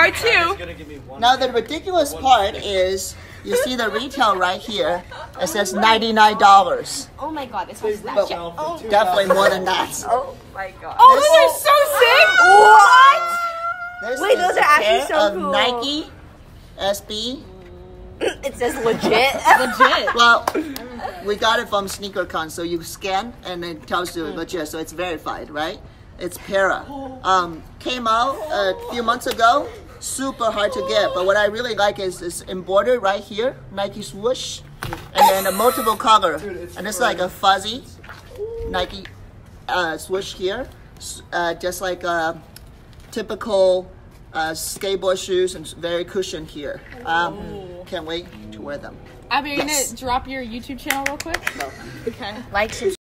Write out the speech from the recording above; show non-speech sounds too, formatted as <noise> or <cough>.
Part two. Now the ridiculous part is you see the retail right here. It says ninety nine dollars. Oh my god, this one's that But. Oh, definitely more than that. <laughs> Oh my god. Oh, those are so sick. What? This Wait, those are actually pair so of cool. Nike SB. <laughs> it says legit. <laughs> Legit. Well, we got it from SneakerCon, so you scan and it tells you legit, so it's verified, right? It's Parra. Um, came out a few months ago. Super hard to get, but what I really like is it's embroidered right here, Nike swoosh, and then a multiple color, and it's like a fuzzy Nike uh, swoosh here, uh, just like a typical uh, skateboard shoes and very cushioned here. Um, can't wait to wear them. Abi, are you Yes. gonna drop your YouTube channel real quick? No. Okay. like, subscribe.